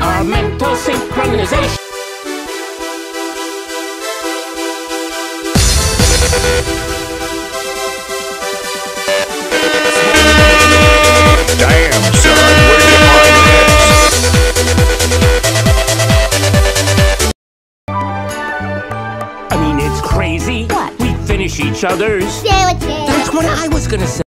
our mental synchronization. Damn, son, where'd you find this? I mean, it's crazy. What? We finish each other's. Sandwiches. That's what I was gonna say.